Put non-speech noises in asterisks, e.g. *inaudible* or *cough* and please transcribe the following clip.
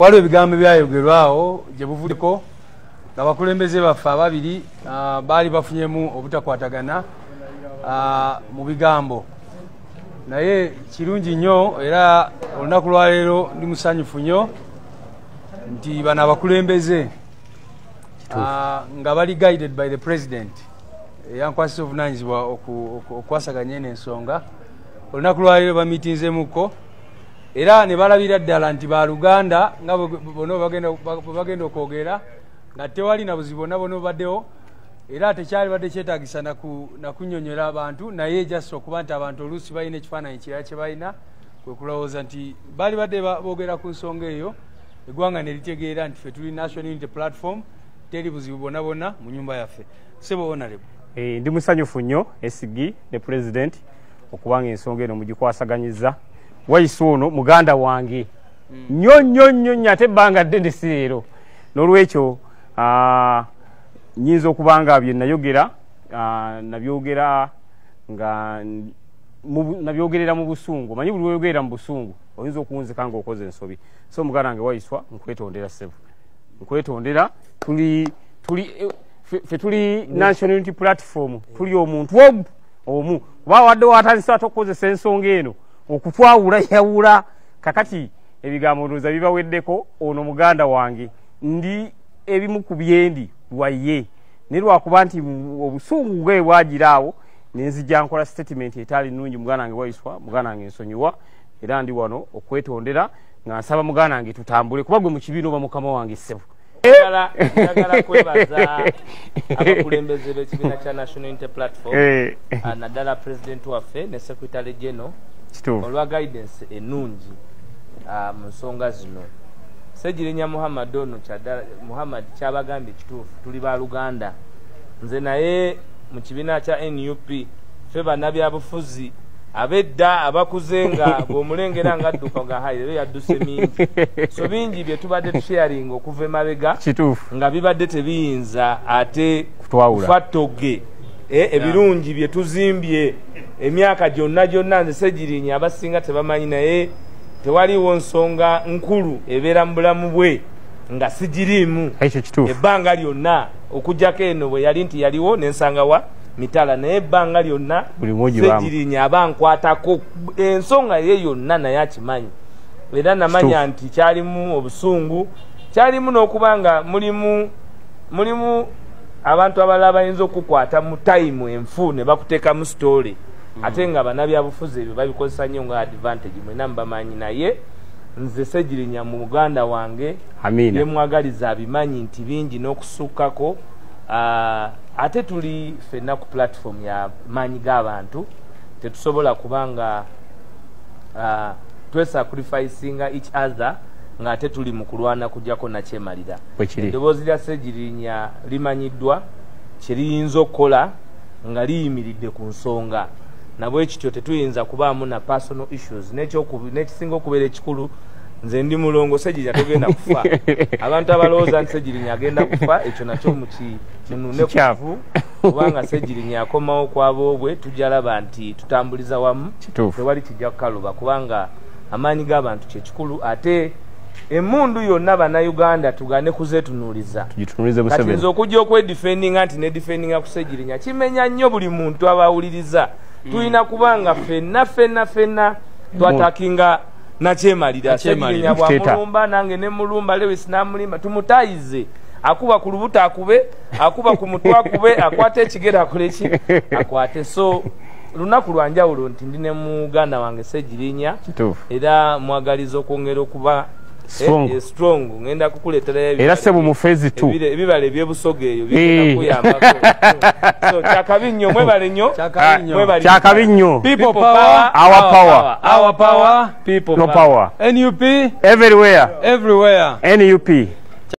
waliwo ebigambo byayogerwawo gye buvuddeko nga bakulembeze baffe ababiri ah, baali bafunyemu obutakwatagana ah, mu bigambo. Naye kirungi nnyo era olunaku lwaleero ndi musanyufu nnyo nti bano abakulembeze ah, nga bali guided by the president eyankwasisa obuvunanyizibwa okukwasaganya eno ensonga. Olunaku lwaleero bamitinzemuko era ne balabira ddala nti baluganda nga bwe bagenda- okwogera nga tewali na buzibu bonna bonna obaddewo era tekyali badde kyetagisa naku- nakunyonyola abantu naye just okuba nti abantu oluusi balina ekifaananyi kirala kye balina kwe kulowooza nti baali badde ba- boogera ku nsonga eyo eggwanga ne litegeera nti ffe tuli national unity platform teri buzibu bonna bonna mu nyumba yaffe. Sebo onalebo Eh, ndi musanyufu nnyo esigi ne pulezidenti okubanga ensonga eno mugikwasaganyiza wayise ono muganda wange. Nnyo nnyo nnyo nnyo ate ebbanga ddene si leero n'olwekyo nyinza okuba nga bye nayogera nabyogera nga nabyogerera mu busungu. Omanyi buli weyogerera mu busungu oyinza okuwunzika ng'okoze ensobi. So muganda wange wayiswa nkwetondera sebu nkwetondera tuli tuli ffe tuli national unity platform. Tuli omuntu omu omu. Kuba wadde watandisa ate okukozesa ensonga eno okutwawula yawula. Kakati ebigambo ndowooza bibaweddeko ono muganda wange ndi ebimu ku byendi lwaye naye lwakuba nti obusungu bwe bwagira awo nenzija nkola statement etaali nungi muganda wange wayiswa muganda wange nsonyiwa era ndi wano okwetondera nga nsaba muganda wange tutambule kuba gwe mu kibiina oba mukama wange ssebo. Njagala kwebaza abakulembeze b'ekibiina kya national unity platform Eh, naddala president waffe ne secretary general olwa guidance ennungi ah, mu nsonga zino. Segirinya muhammad ono muhammad kyabagambye kituufu tuli baluganda nze naye mu kibiina kya nup ffe bannabyabufuzi abedda abakuze nga *laughs* bw'omulengera nga adduka nga hayi leero yadduse mingi. So bingi bye tubadde tusharinga okuva emabega kituufu. nga bibadde tebiyinza ate Kutwawula. kufattoge e, ebirungi bye tuzimbye emyaka gyonna gyonna nze segirinya abasinga tebamanyi naye tewaliwo nsonga nkulu ebeera mu bulamu bwe nga sigiriimu. Kituufu. Ebbanga lyonna okugjako eno bwe yali nti yaliwo nensangawa mitala naye ebbanga lyonna Buli mumu gibaamu. segirinya aba nkwatako. Ensonga ye yonna naye akimanyi. Era namanya nti kyalimu obusungu kyalimu n'okuba nga mulimu mulimu abantu abalala bayinza okukwata mu tayimu enfu ne bakuteeka mu sitole ate nga bannabyabufuzi ebyo babikozesa nnyo nga advantage mwena mubamanyi naye nze segirinya mu muganda wange amiina byemwagaliza abimanyi nti bingi n'okusukkako. Ah, ate tuli ffenna ku platform ya maanyi g'abantu tetusobola kubanga uh, twesacrificinga each other ng'ate tuli mu kulwana kujjako nakyemalira eddoboozi lya segirinya limanyiddwa kyeriyinza okukola nga liyimiridde ku nsonga nabwe kityo tetuyinza kubaamu na personal issues. N'ekisinga okubeera ekikulu nze ndi mulongo segirinya togenda kufa. *laughs* Abantu abalowooza nti segirinya agenda kufa ekyo nakyo munune Kikyafu. kubanga segirinya akomawo kwaboobwe tujja laba nti tutambuliza wamu. Tewali kijja kukaluba kubanga amaanyi g'abantu kyekikulu ate emundu yonna bannayuganda tugane kuzetunuuliza. Kati nze okujja okwedifendinga nti nedifendinga ku segirinya kimenya nnyo buli muntu abawuliriza tulina kubanga ffenna ffenna ffenna twatakinga nakyemalira segirinya Dictator. bwamulumba nange nemulumba lewis namulimba. Tumutayize. Akuba ku lubuto akube akuba ku mutwe akube akwate ekigere akoleki *laughs* akwate. So lunaku lwanjawulo nti ndi ne muganda wange segirinya kituufu. Era mwagaliza okwongera okuba Strong. eh, strong. Ngenda kukuleeterayo era sebo mu fezi tu ebire- ebibala ebyebusoga eyo Eh. bigenda kuyambako. *laughs* So kyakabi nnyo mwebale nnyo? Kyakabi nnyo. Mwebale kyakabi nnyo People power, Our power. Our power. people no power. Nup everywhere. Everywhere. Nup